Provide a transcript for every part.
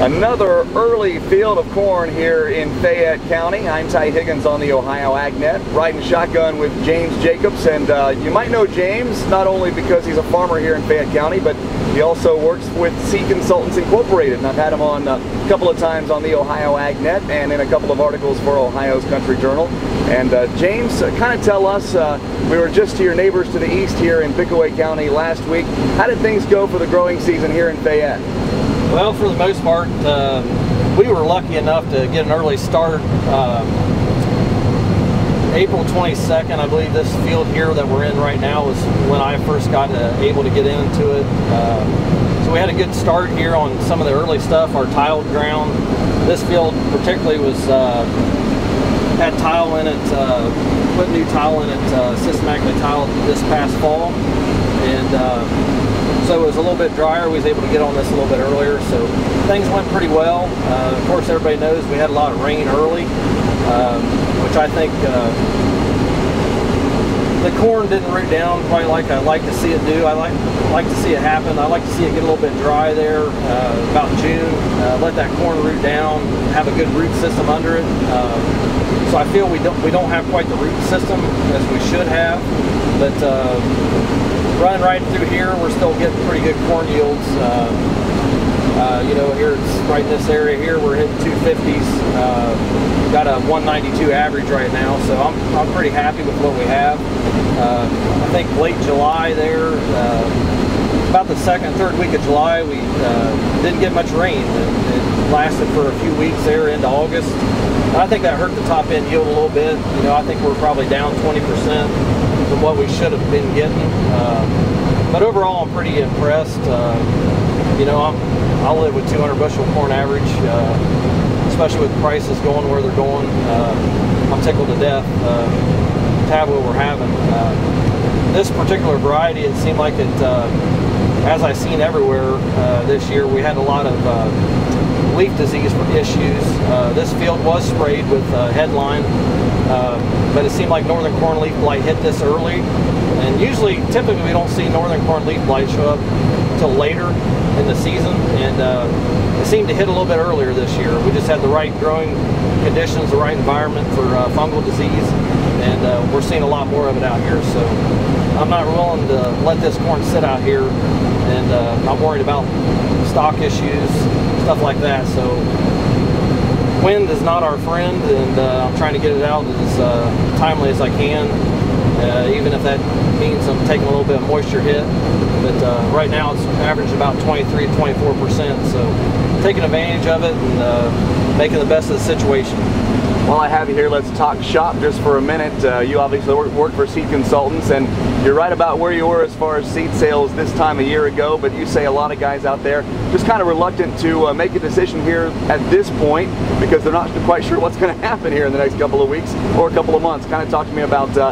Another early field of corn here in Fayette County. I'm Ty Higgins on the Ohio AgNet, riding shotgun with James Jacobs. And uh, you might know James not only because he's a farmer here in Fayette County, but he also works with Seed Consultants Incorporated. And I've had him on a couple of times on the Ohio AgNet and in a couple of articles for Ohio's Country Journal. And uh, James, uh, kind of tell us, uh, we were just to your neighbors to the east here in Pickaway County last week. How did things go for the growing season here in Fayette? Well, for the most part, uh, we were lucky enough to get an early start. Uh, April 22nd, I believe this field here that we're in right now was when I first got uh, able to get into it. Uh, so we had a good start here on some of the early stuff, our tiled ground. This field particularly was uh, had tile in it, uh, put new tile in it, systematically tiled this past fall. And it was a little bit drier. We was able to get on this a little bit earlier, so things went pretty well. Uh, of course, everybody knows we had a lot of rain early, um, which I think uh, the corn didn't root down quite like I like to see it do. I like like to see it happen. I like to see it get a little bit dry there uh, about June. Uh, let that corn root down, have a good root system under it. Uh, so I feel we don't we don't have quite the root system as we should have, but running right through here, we're still getting pretty good corn yields. Uh, uh, you know, here it's right in this area here, we're hitting 250s. Uh, got a 192 average right now, so I'm, I'm pretty happy with what we have. Uh, I think late July there, uh, about the second, third week of July, we uh, didn't get much rain. It, it lasted for a few weeks there into August. I think that hurt the top end yield a little bit. You know, I think we're probably down 20% from what we should have been getting. Uh, but overall, I'm pretty impressed. Uh, you know, I'm, I'll live with 200 bushel corn average, uh, especially with prices going where they're going. Uh, I'm tickled to death uh, to have what we're having. Uh, this particular variety, it seemed like it, as I've seen everywhere this year, we had a lot of leaf disease issues. This field was sprayed with Headline, uh, but it seemed like northern corn leaf blight hit this early. And usually, typically, we don't see northern corn leaf blight show up until later in the season. And uh, it seemed to hit a little bit earlier this year. We just had the right growing conditions, the right environment for uh, fungal disease, and uh, we're seeing a lot more of it out here. So I'm not willing to let this corn sit out here, and I'm worried about stalk issues, stuff like that. So wind is not our friend, and uh, I'm trying to get it out as uh, timely as I can, uh, even if that means I'm taking a little bit of moisture hit. But uh, right now it's averaged about 23 to 24 percent, so taking advantage of it and uh, making the best of the situation. While I have you here, let's talk shop just for a minute. Uh, you obviously work, work, for Seed Consultants, and you're right about where you were as far as seed sales this time a year ago, but you say a lot of guys out there just kind of reluctant to uh, make a decision here at this point because they're not quite sure what's going to happen here in the next couple of weeks or a couple of months. Kind of talk to me about uh,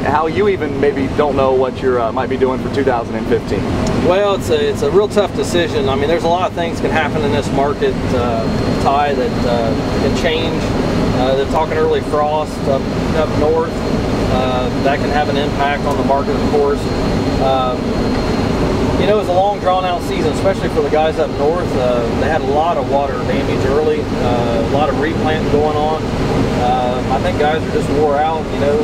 how you even maybe don't know what you uh, might be doing for 2015. Well, it's a, it's a real tough decision. I mean, there's a lot of things can happen in this market, uh, Ty, that uh, can change uh, they're talking early frost up, up north. Uh, that can have an impact on the market, of course. Um, you know, it was a long, drawn-out season, especially for the guys up north. Uh, they had a lot of water damage early, uh, a lot of replanting going on. Uh, I think guys are just wore out, you know,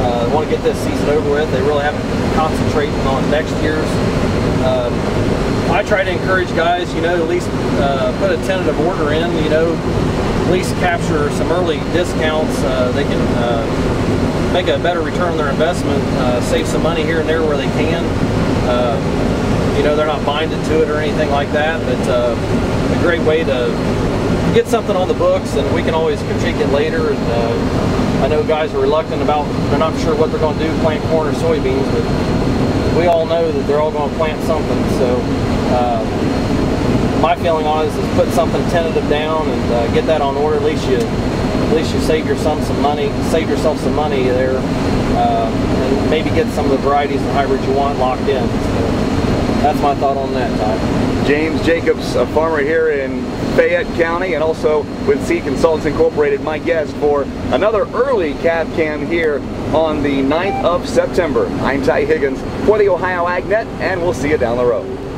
uh, want to get this season over with. They really haven't concentrating on next year's. I try to encourage guys, you know, at least put a tentative order in, you know, least capture some early discounts. Uh, they can uh, make a better return on their investment, uh, save some money here and there where they can. Uh, you know, they're not binded to it or anything like that, but uh, a great way to get something on the books and we can always critique it later. And I know guys are reluctant about, they're not sure what they're going to do, plant corn or soybeans, but we all know that they're all going to plant something. So my feeling on it is put something tentative down and uh, get that on order. At least you, at least you save yourself some money, save yourself some money there, uh, and maybe get some of the varieties and hybrids you want locked in. So that's my thought on that. James Jacobs, a farmer here in Fayette County and also with Seed Consultants Incorporated, my guest for another early Cab Cam here on the 9th of September. I'm Ty Higgins for the Ohio AgNet, and we'll see you down the road.